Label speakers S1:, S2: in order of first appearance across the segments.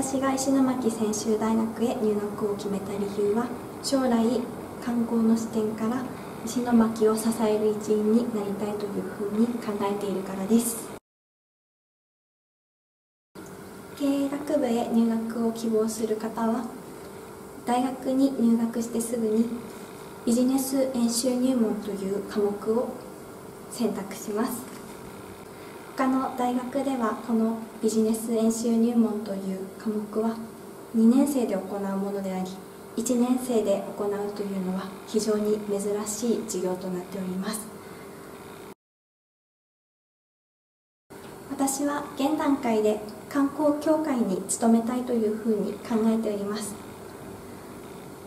S1: 私が石巻専修大学へ入学を決めた理由は将来観光の視点から石巻を支える一員になりたいというふうに考えているからです。経営学部へ入学を希望する方は大学に入学してすぐにビジネス演習入門という科目を選択します。他の大学ではこのビジネス演習入門という科目は2年生で行うものであり1年生で行うというのは非常に珍しい授業となっております。私は現段階で観光協会に勤めたいというふうに考えております。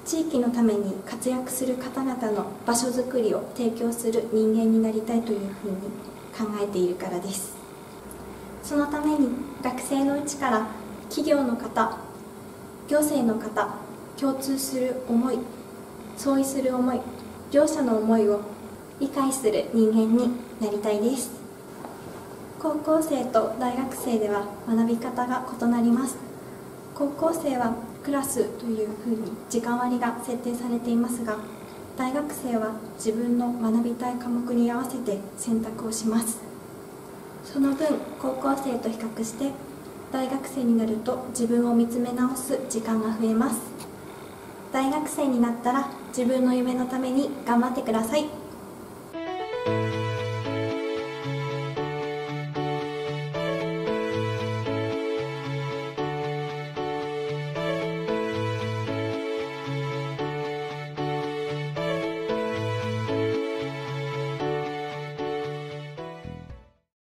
S1: 地域のために活躍する方々の場所づくりを提供する人間になりたいというふうに考えているからです。そのために学生のうちから企業の方行政の方共通する思い相違する思い両者の思いを理解する人間になりたいです。高校生と大学生では学び方が異なります。高校生はクラスというふうに時間割が設定されていますが大学生は自分の学びたい科目に合わせて選択をします。その分高校生と比較して大学生になると自分を見つめ直す時間が増えます。大学生になったら自分の夢のために頑張ってください。